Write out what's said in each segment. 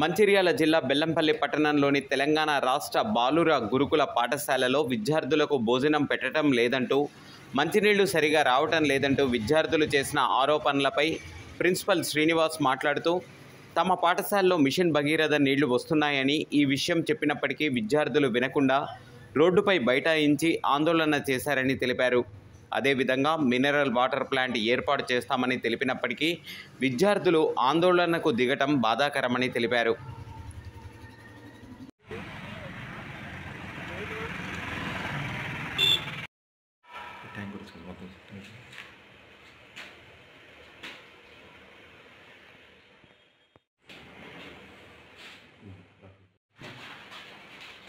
మంచిర్యాల జిల్లా బెల్లంపల్లి పట్టణంలోని తెలంగాణ రాష్ట్ర బాలుర గురుకుల పాఠశాలలో విద్యార్థులకు భోజనం పెట్టడం లేదంటూ మంచినీళ్ళు సరిగా రావటం లేదంటూ విద్యార్థులు చేసిన ఆరోపణలపై ప్రిన్సిపల్ శ్రీనివాస్ మాట్లాడుతూ తమ పాఠశాలలో మిషన్ భగీరథ నీళ్ళు వస్తున్నాయని ఈ విషయం చెప్పినప్పటికీ విద్యార్థులు వినకుండా రోడ్డుపై బైఠాయించి ఆందోళన చేశారని తెలిపారు. అదేవిధంగా మినరల్ వాటర్ ప్లాంట్ ఏర్పాటు చేస్తామని తెలిపినప్పటికీ విద్యార్థులు ఆందోళనకు దిగటం బాధాకరమని తెలిపారు.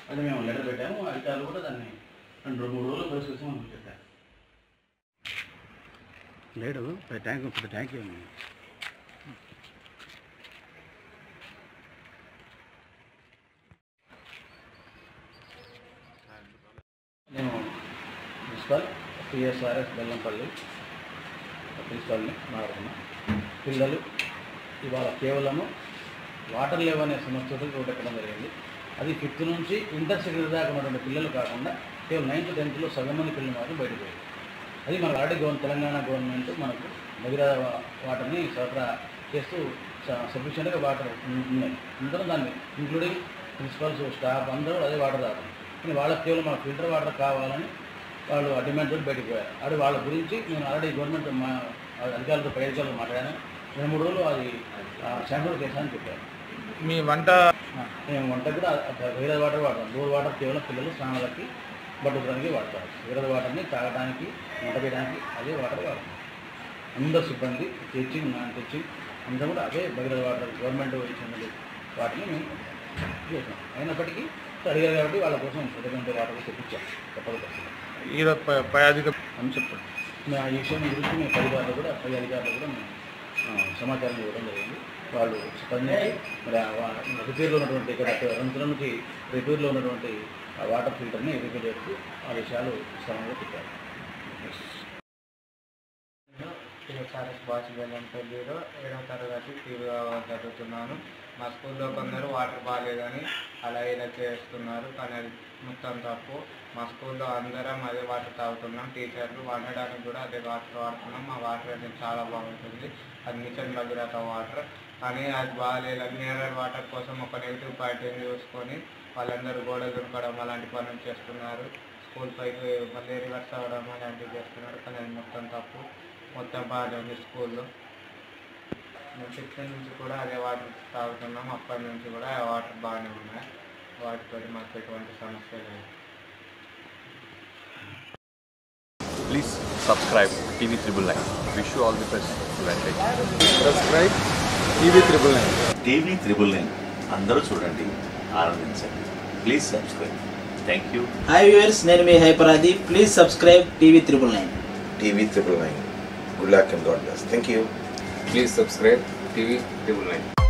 అది మేము లెటర్ పెట్టాము అధికారులు కూడా దాన్ని రెండు మూడు రోజులు పరిశీలించి మనకు చెప్పారు లేడు ట్యాంక్ పెద్ద ట్యాంక్ ఏమి నేను ప్రిన్సిపల్ పిఎస్ఆర్ఎస్ బెల్లంపల్లి ప్రిన్సిపల్ని మాట్లాడుతున్నా. పిల్లలు ఇవాళ కేవలము వాటర్ లేవ్ అనే సమస్యతో చూడటం జరిగింది. అది ఫిఫ్త్ నుంచి ఇంటర్ సెకండరీ దాకా ఉన్నటువంటి పిల్లలు కాకుండా కేవలం నైన్త్ టెన్త్లో సగం మంది పిల్లలు మాత్రం బయటపోయారు అది మన ఆల్రెడీ గవర్న తెలంగాణ గవర్నమెంట్ మనకు భగీరథ వాటర్ని సరఫరా చేస్తూ సఫిషియెంట్గా వాటర్ ఉన్నాయి. అందరూ దాన్ని ఇంక్లూడింగ్ ప్రిన్సిపల్స్ స్టాఫ్ అందరూ అదే వాటర్ తాగుతారు. కానీ వాళ్ళకి కేవలం మన ఫిల్టర్ వాటర్ కావాలని వాళ్ళు ఆ డిమాండ్ తోటి బయటకు పోయారు. అది వాళ్ళ గురించి నేను ఆల్రెడీ గవర్నమెంట్ మా అధికారులతో పై అధికారులతో మాట్లాడాను. రెండు మూడు రోజులు అది శాంపుల్ చేశానని చెప్పారు. మీ వంట మేము వంటకు కూడా వేరే వాటర్ వాడతాం. డోర్ వాటర్ కేవలం పిల్లలు స్నానాలకి బట్టుకోవడానికి వాడతారు. వేరే వాటర్ని తాగడానికి వంట చేయడానికి అదే వాటర్ వాడతాం అందరు సిబ్బంది తెచ్చి నాన్న తెచ్చి అందరూ కూడా అదే భగీరథ వాటర్ గవర్నమెంట్ ఇచ్చిన వాటిని మేము చేసాం అయినప్పటికీ అడిగారు కాబట్టి వాళ్ళ కోసం సెకండ్ వాటర్ తెప్పించాం. తప్పదు పై- అధిక అని చెప్పండి. ఆ విషయం గురించి మేము పై కూడా పై అధికారులు కూడా మేము సమాచారం ఇవ్వడం జరిగింది. వాళ్ళు స్పందించి మరి ఆ రిపేర్లో ఉన్నటువంటి ఇక్కడ రంతుల నుంచి రిపేర్లో ఉన్నటువంటి వాటర్ ఫిల్టర్ని రిపేర్ చేస్తూ ఆ విషయాలు ఇస్తామని చెప్పారు. సుభాష్ బాస్ బెల్లంపల్లిలో ఏడవ తరగతి తీరుగా జరుగుతున్నాను మా స్కూల్లో కొందరు వాటర్ బాగాలేదని అలా ఇలా చేస్తున్నారు కానీ అది మొత్తం తప్పు. మా స్కూల్లో అందరం అదే వాటర్ తాగుతున్నాం. టీచర్లు వండడానికి కూడా అదే వాటర్ వాడుతున్నాం. మా వాటర్ అనేది చాలా బాగుంటుంది. అది మిషన్ భగీరథ వాటర్. కానీ అది బాగాలేదు. మినరల్ వాటర్ కోసం ఒక నెగిటివ్ పాయింట్ చూసుకొని వాళ్ళందరూ గోడ దునకడం అలాంటి పనులు చేస్తున్నారు. స్కూల్ పైకి మళ్ళీ రివర్స్ అవ్వడం అలాంటివి చేస్తున్నారు. కానీ అది మొత్తం తప్పు. మొత్తం బాగానే ఉంది స్కూల్లో. మేము సిక్స్త్ నుంచి కూడా అదే వాటర్ తాగుతున్నాం. అప్పటి నుంచి కూడా ఆ వాటర్ బాగానే ఉన్నాయి. వాటితో మాకు ఎటువంటి సమస్య లేదు. Please subscribe TV Triple Nine. Wish you all the best. Subscribe TV triple nine TV triple nine అందరూ చూడండి ఆనందించండి please subscribe thank you hi viewers నేను మీ Hyper Aadi please subscribe TV triple nine TV triple nine. Good luck and God bless. Thank you. Please subscribe TV Triple Nine.